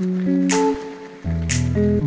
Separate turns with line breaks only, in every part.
Thank you.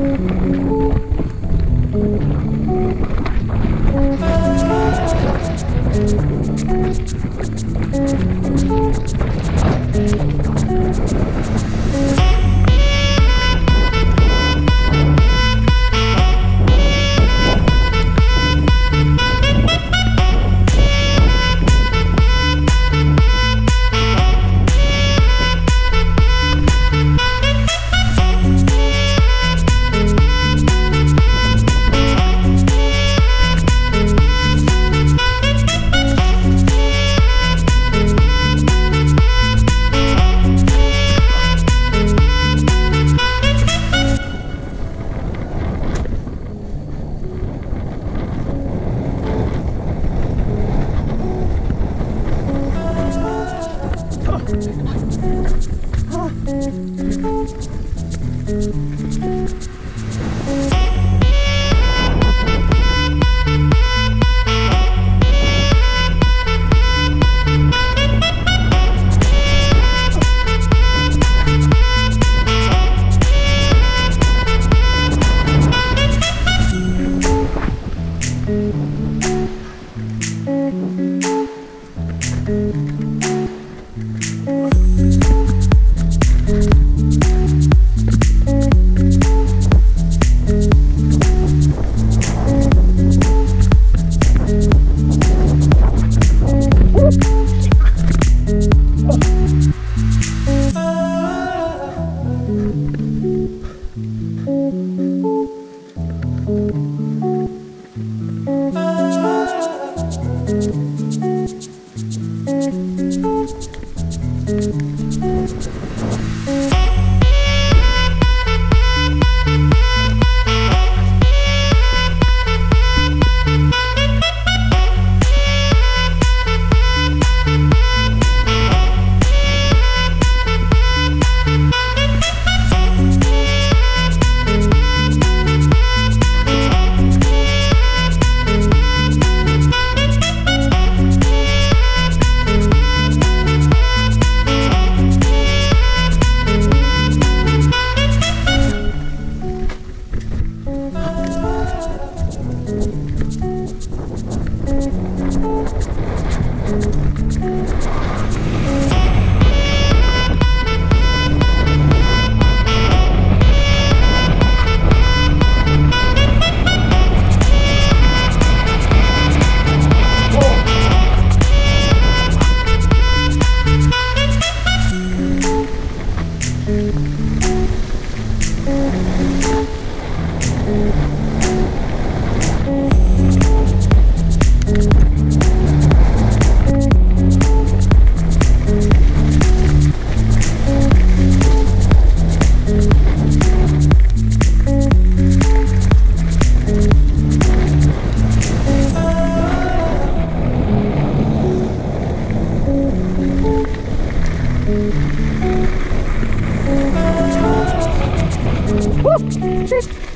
Música Música just